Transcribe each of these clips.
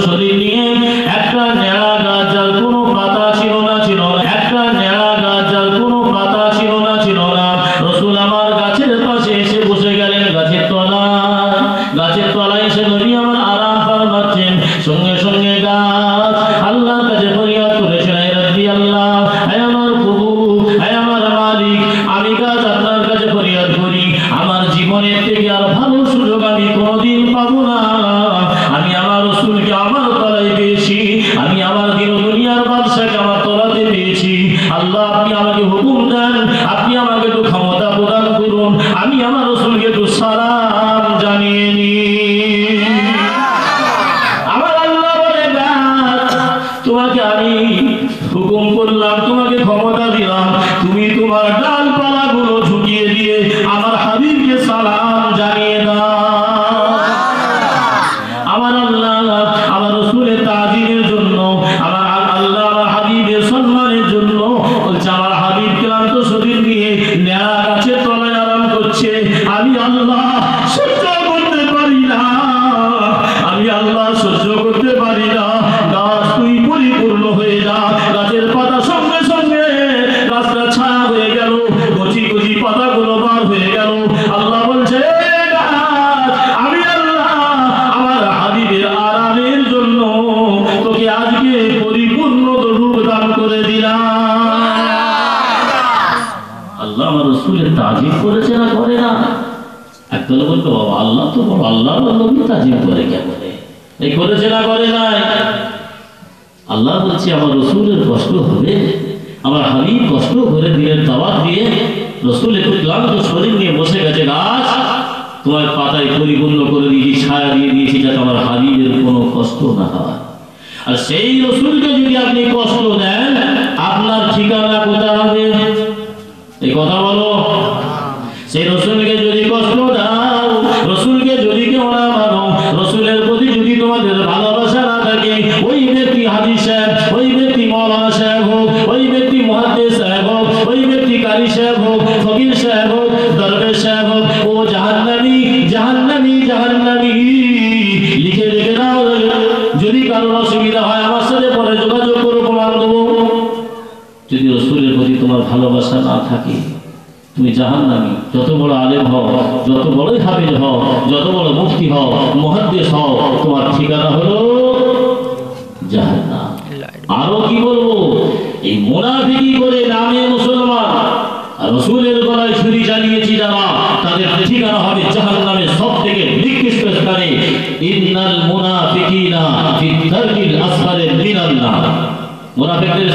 শরীর নিয়ে আপনি আমাকে হুকুম রসুলের তাজিম করেছে না করে না? একদল বলতো, বাবা, আল্লাহ তো বড় আল্লাহ নবী তাজিম করে কেমন এই করেছে না করে নাই? আল্লাহ বলছে, আমার রসুলের কষ্ট হবে, আমার হাবিব কষ্ট করে দিলেন, দাওয়াত দিয়ে রসুল একটু ক্লান্ত শরীর নিয়ে বসে গেছে, গাছ, তোমার পাতায় পরিপূর্ণ করে দিয়েছি, ছায়া দিয়ে দিয়েছি, যাতে আমার হাবিবের কোনো কষ্ট না হয়। আর সেই রসুলকে যদি আপনি কষ্ট দেন যদি রসুলের প্রতি তোমার ভালোবাসা না থাকে, তুমি জাহান নামি যত বড় আলেম হও, যত বড়ই হাবিজ হও, যত বড় মুফতি হও মহাদ্দেশ হও, তোমার ঠিকানা হলো জাহান্নাম। আরও কি বলব? এই মোনাফিকি করে নামে মুসলমান, রসুলের গলায় ছুরি চালিয়েছি যারা, তাদের ঠিকানা হবে জাহান নামে সব থেকে নিকৃষ্ট স্থানে। ইন্নাল মুনাফিকিনা ফি দারকিল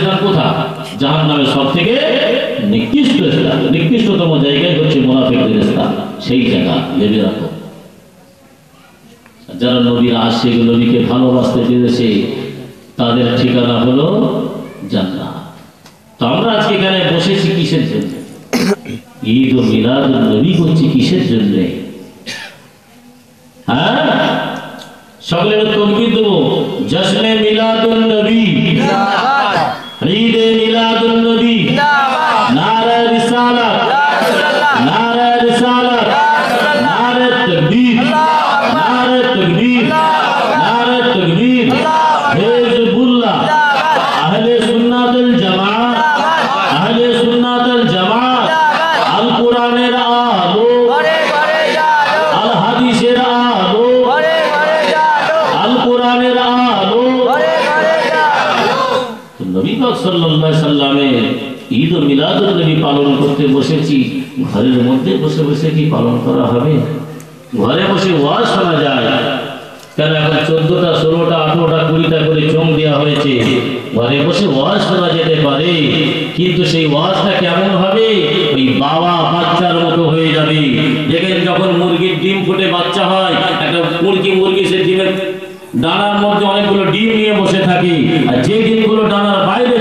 স্থান কোথায়? জাহান্নামের সব থেকে নিকৃষ্ট স্থান, নিকৃষ্টতম জায়গায় হচ্ছে মুনাফিকদের স্থান, সেই জায়গা, ভেবে রাখো। যারা নবীর আশেখ নবীকে ভালোবাসতে পেরেছে, তাদের ঠিকানা হলো জান্নাত। তো আমরা আজকে এখানে বসেছি কিসের জন্য? ঈদ ও মিলাদ নবী করছি কিসের জন্য? হ্যাঁ? সকলে নারে রিসালাত করতে বসেছি, ঘরের মধ্যে বসে বসে কি পালন করা হবে? ঘরে বসে ওয়াজ শোনা যায়। কেন এখন চোদ্দটা, ষোলোটা, আঠেরোটা, কুড়িটা করে চোখ দেওয়া হয়েছে? ঘরে বসে ওয়াজ শোনা যেতে পারে, কিন্তু সেই ওয়াজটা কেমন হবে? ওই বাবা বাচ্চার মতো হয়ে যাবে। দেখেন যখন মুরগির ডিম ফুটে বাচ্চা হয়, একটা মুরগি মুরগি সে ডিমের ডানার মধ্যে অনেকগুলো ডিম নিয়ে বসে থাকে, আর যে ডিমগুলো ডানার বাইরে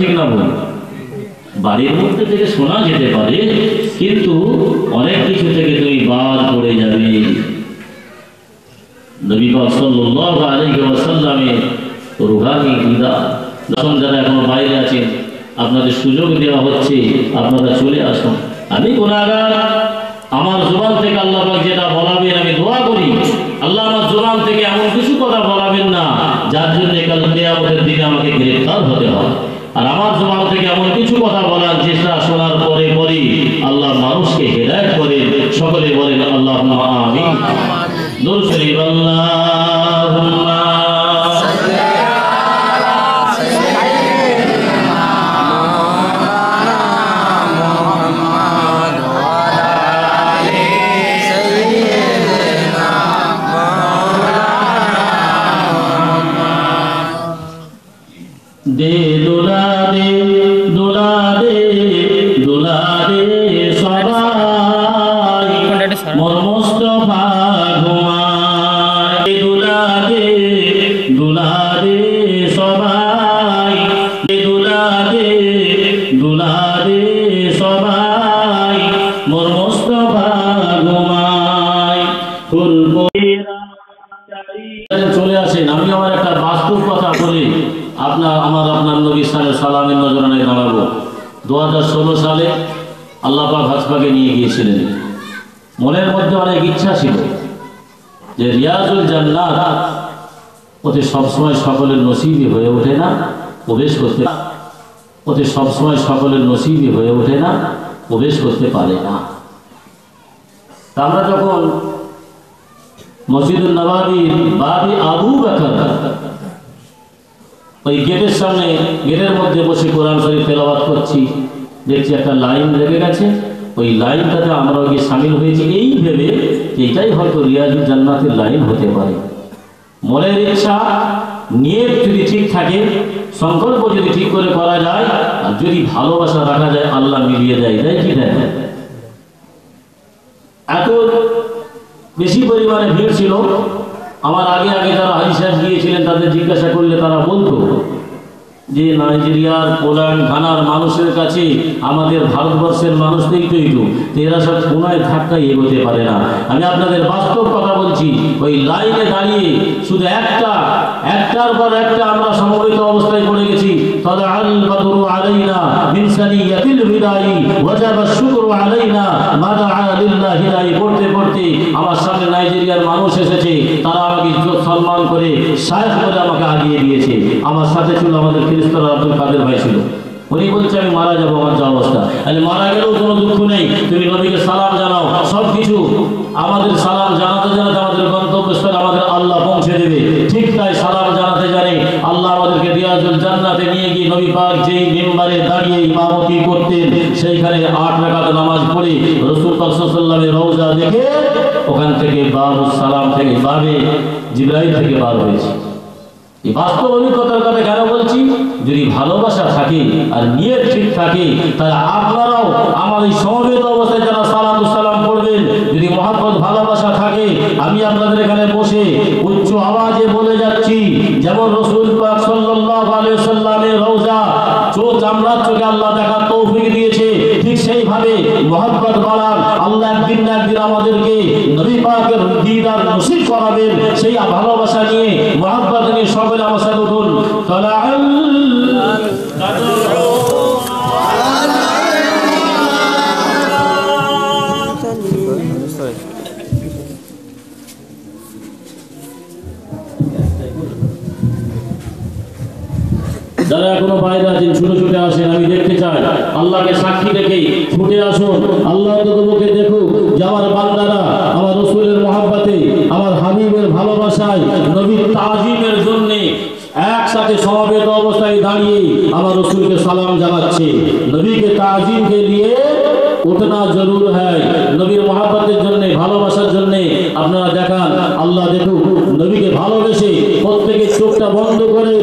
ঠিক না বলুন। বাড়ির মধ্যে থেকে শোনা যেতে পারে, কিন্তু অনেক কিছু থেকে তুমি বাদ পড়ে যাবে। সুযোগ দেওয়া হচ্ছে, আপনারা চলে আসুন। আমি জোবান থেকে আল্লাহ যেটা বলাবেন, আমি করি। আল্লাহ আমার থেকে এমন কিছু কথা বলাবেন না, যার জন্য আমাকে গ্রেফতার হতে হয় আর আমার জবান থেকে এমন কিছু কথা বলার চেষ্টা শোনার পরে পরে আল্লাহ মানুষকে হেদায়ত করে সকলে বলেন আল্লাহ আমিন। দরুদ শরীফ, আল্লাহুম্মা দে চলে আসেন। আমি আমার একটা বাস্তব কথা বলি। আপনার, আমার, আপনার নবী সালে সালামের নজরানে দাঁড়াবো। দু হাজার ষোলো সালে আল্লাহ পাক হাসপাকে নিয়ে গিয়েছিলেন। মনের মধ্যে অনেক ইচ্ছা ছিল যে রিয়াজুল জান্নাত ওতে সবসময় সকলের নসিবই হয়ে ওঠে না, প্রবেশ করতে ওতে সবসময় সকলের নসিবই হয়ে ওঠে না, প্রবেশ করতে পারে না। আমরা যখন মসজিদুল নবাবির বাবি আবু বাকর। ওই গেটের সামনে, গেটের মধ্যে বসে কোরআন শরীফ তেলাওয়াত করছি। দেখছি একটা লাইন লেগে গেছে। ওই লাইনটাতে আমরা গিয়ে সামিল হয়েছি। এই ভেবে এটাই হয়তো রিয়াজুল জান্নাতের লাইন হতে পারে। মনের ইচ্ছা, নিয়ত যদি ঠিক থাকে, সংকল্প যদি ঠিক করে করা যায়, আর যদি ভালোবাসা রাখা যায়, আল্লাহ মিলিয়ে দেয়। দেয় কি দেয় এত বেশি পরিমাণে ভিড় ছিল। আমার আগে আগে যারা হাজি সাহেব গিয়েছিলেন তাদের জিজ্ঞাসা করলে তারা বলতো যে, নাইজেরিয়ার, পোল্যান্ড, ঘানার মানুষের কাছে আমাদের ভারতবর্ষের মানুষ নেই তো এরা সব কোনায় ধাক্কায় এগোতে পারে না। আমি আপনাদের বাস্তব কথা বলছি, ওই লাইনে দাঁড়িয়ে শুধু একটা, একটার পর একটা আমরা সমবেত অবস্থায় পড়ে গেছি। তবে আল আলাইনা মিন সানিয়াতিল বিদায়ি, ওয়াজাবা শুকরু আলাইনা মাদা লিল্লাহি লাই পড়তে পড়তে আমার সামনে নাইজেরিয়ার মানুষ এসেছে, তারা আমাকে ইজ্জত সম্মান করে সাহেব করে আমাকে আগিয়ে দিয়েছে। আমার সাথে ছিল আমাদের ফিরিস্তর আব্দুল কাদের ভাই ছিল। উনি বলছে, আমি মারা যাব আমার যা অবস্থা তাহলে মারা গেলেও কোনো দুঃখ নেই। তুমি নবীকে সালাম জানাও। সব কিছু আমাদের সালাম জানাতে জানাতে আমাদের গন্তব্যস্থলে আমাদের আল্লাহ পৌঁছে দেবে ঠিক তাই সালাম জানাতে জানে আল্লাহ আমাদেরকে রিয়াজুল জান্নাতে নিয়ে গিয়ে নবী পাক যেই দাঁড়িয়ে ইমামতি সেইখানে আট রাকাত নামাজ পড়ে পাক রওজা দেখে ওখান থেকে বাবু সালাম থেকে বাবে থেকে হয়েছে। এই বাস্তব অভিজ্ঞতার কথা কেন বলছি? যদি ভালোবাসা থাকে আর নিয়ত ঠিক থাকে, তাহলে আপনারাও আমার এই সমবেত অবস্থায় যারা সালাম সালাম পড়বেন, যদি মহাপদ ভালোবাসা থাকে, আমি আপনাদের এখানে বসে উচ্চ আওয়াজে বলে যাচ্ছি, যেমন রসুল পাক সাল্লাল্লাহু আলাইহি সাল্লামের রওজা চোখ চামড়ার চোখে আল্লাহ দেখার তৌফিক দিয়েছে সেইভাবে মহব্বত বাড়ান আল্লাহ একদিন একদিন আমাদেরকে নবী পাকের দিদার নসিব করাবেন। সেই ভালোবাসা নিয়ে, মহব্বত নিয়ে সকলে আমার সাথে উঠুন। তলাআল আমার রসুলকে সালাম জানাচ্ছে নবীকে তাজিমকে দিয়ে উঠনা জরুর হয় নবীর মহাব্বতের জন্য ভালোবাসার জন্য আপনারা দেখান আল্লাহ দেখুক নবীকে ভালোবেসে প্রত্যেকে চোখটা বন্ধ করে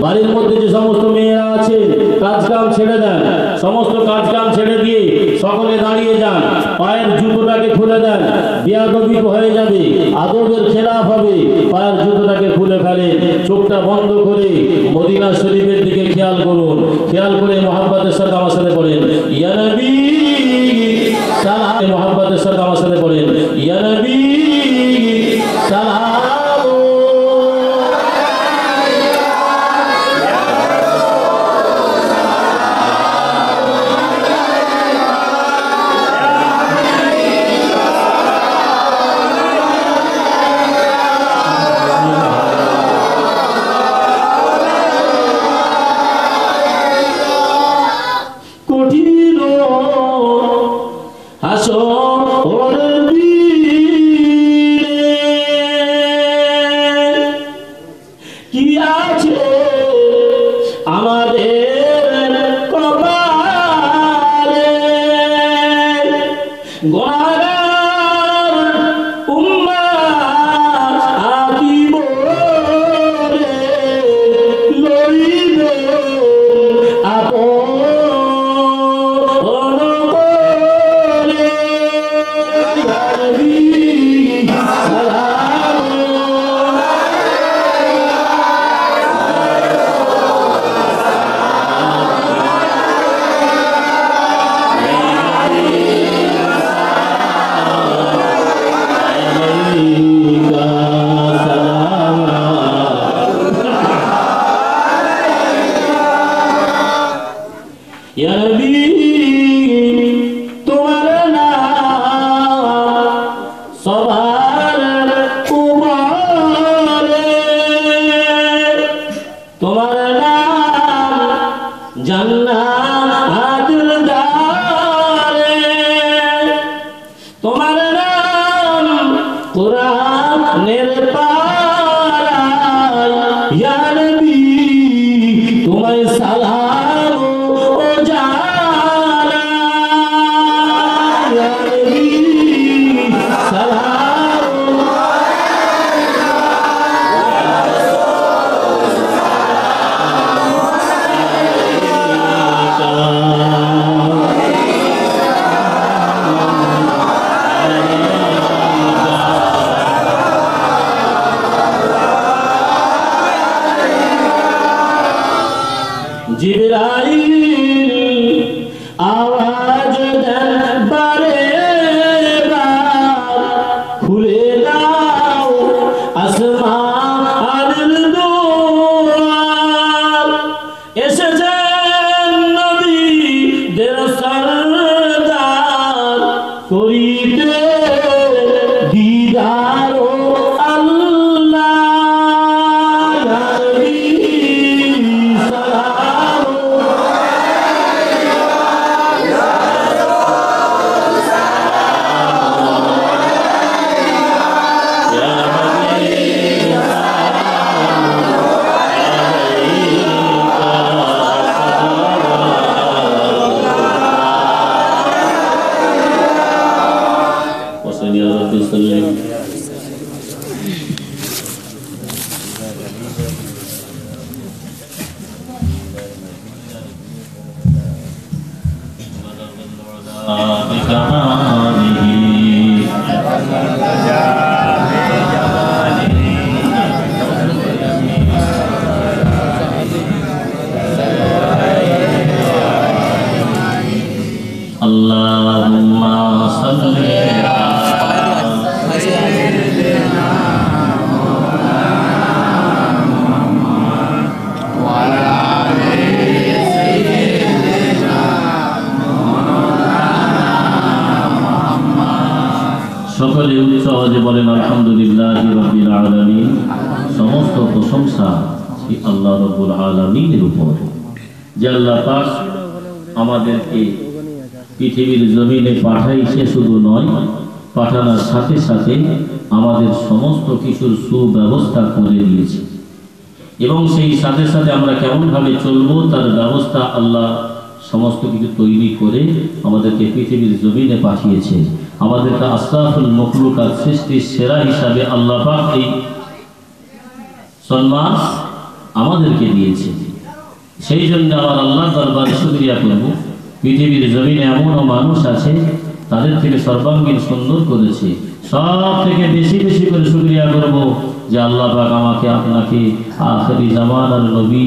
বাড়ির মধ্যে যে সমস্ত মেয়েরা আছে কাজ কাম ছেড়ে দেন। সমস্ত কাজ কাম ছেড়ে দিয়ে সকলে দাঁড়িয়ে যান। পায়ের জুতোটাকে খুলে দেন। বিয়াদবি হয়ে যাবে। আদবের খেলাফ হবে। পায়ের জুতোটাকে খুলে ফেলে। চোখটা বন্ধ করে মদিনা শরীফের দিকে খেয়াল করুন। খেয়াল করে মোহাম্মদের সাথে আমার সাথে বলেন ইয়া নবী, সালাম। মোহাম্মদের সাথে আমার সাথে বলেন ইয়া 阿索 আলহামদুলিল্লাহ রবিল আলমিন। সমস্ত প্রশংসা আল্লাহ আলমিনের উপর। যে আল্লাহ পাক আমাদেরকে পৃথিবীর জমিনে পাঠাইছে শুধু নয়, পাঠানোর সাথে সাথে আমাদের সমস্ত কিছুর সুব্যবস্থা করে দিয়েছে। এবং সেই সাথে সাথে আমরা কেমনভাবে চলবো তার ব্যবস্থা আল্লাহ সমস্ত কিছু তৈরি করে আমাদেরকে পৃথিবীর জমিনে পাঠিয়েছে। আমাদেরকে আশরাফুল মখলুকাত সৃষ্টির সেরা হিসাবে আল্লাহ এই সম্মান আমাদেরকে দিয়েছে। সেই জন্য আমার আল্লাহ দরবারে শুক্রিয়া করব। পৃথিবীর জমিনে এমনও মানুষ আছে, তাদের থেকে সর্বাঙ্গীন সুন্দর করেছে। সব থেকে বেশি বেশি করে শুক্রিয়া করব যে আল্লাহ পাক আমাকে আপনাকে আখরি জামানার নবী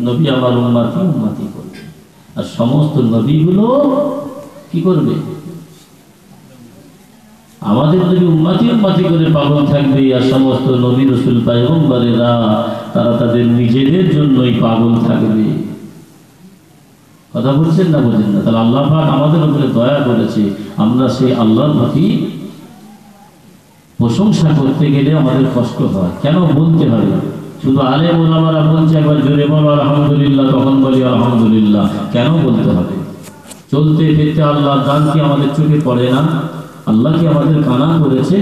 নবী আমার উম্মতি উম্মতি করবে। আর সমস্ত নবীগুলো কি করবে? আমাদের যদি উন্মাতি উন্মাতি করে পাগল থাকবে, আর সমস্ত নবী রসুল পায়গম্বরেরা, তারা তাদের নিজেদের জন্যই পাগল থাকবে। কথা বলছেন না বলছেন না? তাহলে আল্লাহ পাক আমাদের উপরে দয়া করেছে। আমরা সেই আল্লাহর প্রতি প্রশংসা করতে গেলে আমাদের কষ্ট হয়। কেন বলতে হয় শুধু আলে ওলামারা বলছে, একবার জোরে বলো, আলহামদুলিল্লাহ, তখন বলি আলহামদুলিল্লাহ। কেন বলতে হবে? চলতে ফিরতে আল্লাহ দান কি আমাদের চোখে পড়ে না? আল্লাহ কি আমাদের কানা করেছে?